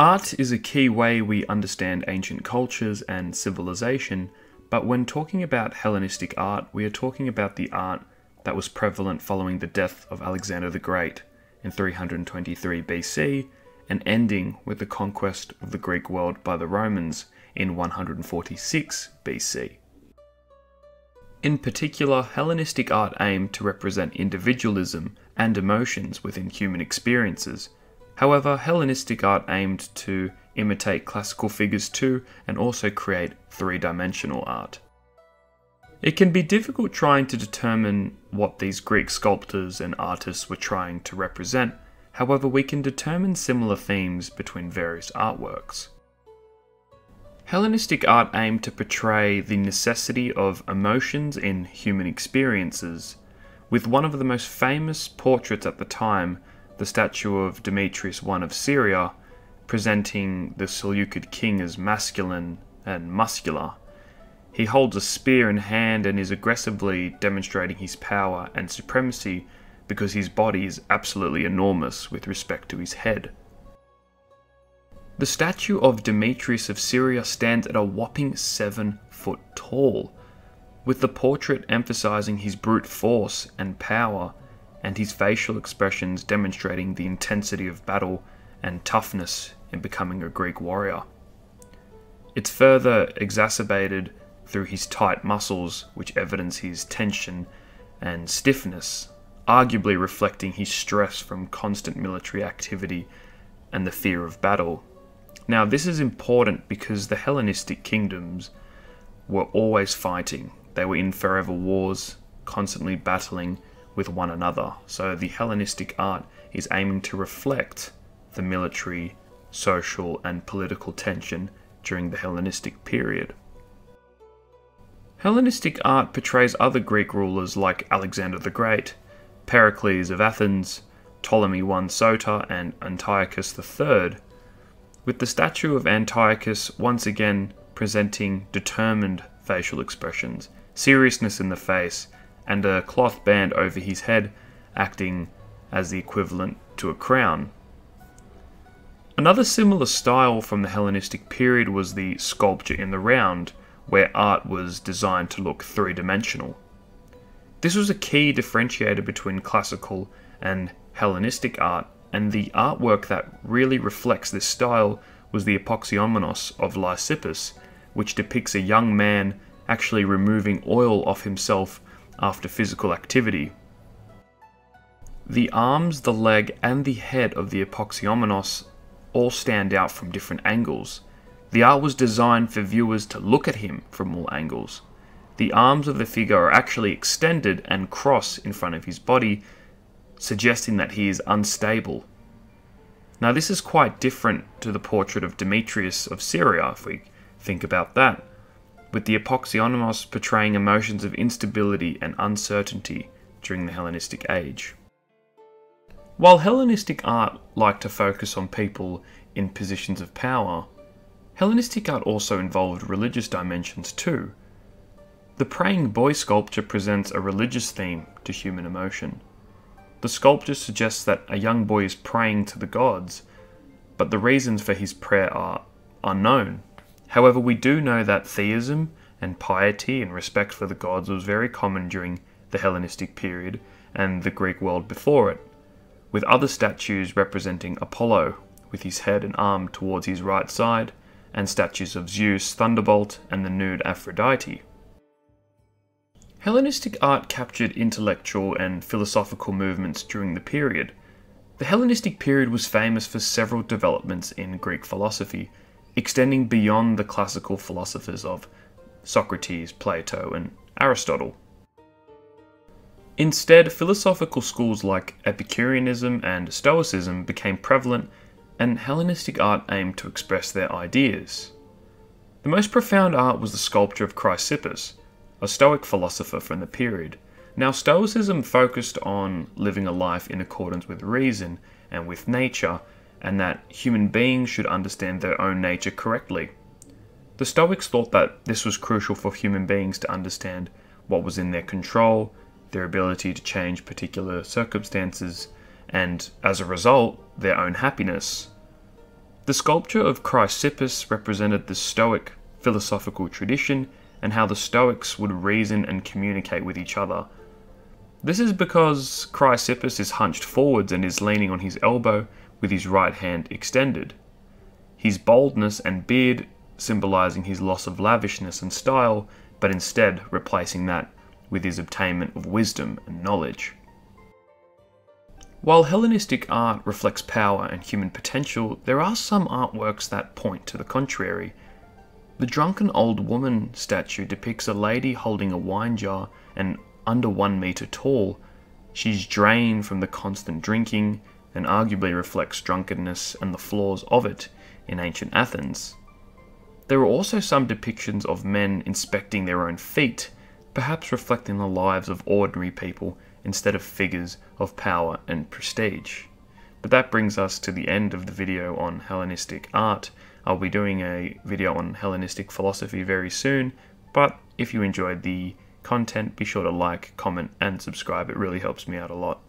Art is a key way we understand ancient cultures and civilization, but when talking about Hellenistic art, we are talking about the art that was prevalent following the death of Alexander the Great in 323 BC and ending with the conquest of the Greek world by the Romans in 146 BC. In particular, Hellenistic art aimed to represent individualism and emotions within human experiences. However, Hellenistic art aimed to imitate classical figures too and also create three dimensional art. It can be difficult trying to determine what these Greek sculptors and artists were trying to represent, however, we can determine similar themes between various artworks. Hellenistic art aimed to portray the necessity of emotions in human experiences, with one of the most famous portraits at the time, the statue of Demetrius I of Syria, presenting the Seleucid king as masculine and muscular. He holds a spear in hand and is aggressively demonstrating his power and supremacy because his body is absolutely enormous with respect to his head. The statue of Demetrius of Syria stands at a whopping 7 foot tall, with the portrait emphasizing his brute force and power, and his facial expressions demonstrating the intensity of battle and toughness in becoming a Greek warrior. It's further exacerbated through his tight muscles, which evidence his tension and stiffness, arguably reflecting his stress from constant military activity and the fear of battle. Now, this is important because the Hellenistic kingdoms were always fighting, they were in forever wars, constantly battling with one another. So, the Hellenistic art is aiming to reflect the military, social, and political tension during the Hellenistic period. Hellenistic art portrays other Greek rulers like Alexander the Great, Pericles of Athens, Ptolemy I Soter, and Antiochus III, with the statue of Antiochus once again presenting determined facial expressions, seriousness in the face, and a cloth band over his head acting as the equivalent to a crown. Another similar style from the Hellenistic period was the sculpture in the round, where art was designed to look three dimensional. This was a key differentiator between classical and Hellenistic art, and the artwork that really reflects this style was the Apoxyomenos of Lysippus, which depicts a young man actually removing oil off himself after physical activity. The arms, the leg, and the head of the Apoxyomenos all stand out from different angles, the art was designed for viewers to look at him from all angles. The arms of the figure are actually extended and cross in front of his body, suggesting that he is unstable. Now, this is quite different to the portrait of Demetrius of Syria, if we think about that, with the Apoxyomenos portraying emotions of instability and uncertainty during the Hellenistic age. While Hellenistic art liked to focus on people in positions of power, Hellenistic art also involved religious dimensions too. The praying boy sculpture presents a religious theme to human emotion. The sculpture suggests that a young boy is praying to the gods, but the reasons for his prayer are unknown. However, we do know that theism and piety and respect for the gods was very common during the Hellenistic period and the Greek world before it, with other statues representing Apollo with his head and arm towards his right side, and statues of Zeus, Thunderbolt, and the nude Aphrodite. Hellenistic art captured intellectual and philosophical movements during the period. The Hellenistic period was famous for several developments in Greek philosophy, extending beyond the classical philosophers of Socrates, Plato, and Aristotle. Instead, philosophical schools like Epicureanism and Stoicism became prevalent and Hellenistic art aimed to express their ideas. The most profound art was the sculpture of Chrysippus, a Stoic philosopher from the period. Now, Stoicism focused on living a life in accordance with reason and with nature, and that human beings should understand their own nature correctly. The Stoics thought that this was crucial for human beings to understand what was in their control, their ability to change particular circumstances, and as a result, their own happiness. The sculpture of Chrysippus represented the Stoic philosophical tradition and how the Stoics would reason and communicate with each other. This is because Chrysippus is hunched forwards and is leaning on his elbow with his right hand extended. His baldness and beard symbolizing his loss of lavishness and style, but instead replacing that with his obtainment of wisdom and knowledge. While Hellenistic art reflects power and human potential, there are some artworks that point to the contrary. The drunken old woman statue depicts a lady holding a wine jar and under one meter tall. She's drained from the constant drinking and arguably reflects drunkenness and the flaws of it in ancient Athens. There are also some depictions of men inspecting their own feet, perhaps reflecting the lives of ordinary people instead of figures of power and prestige. But that brings us to the end of the video on Hellenistic art. I'll be doing a video on Hellenistic philosophy very soon, but if you enjoyed the content, be sure to like, comment, and subscribe. It really helps me out a lot.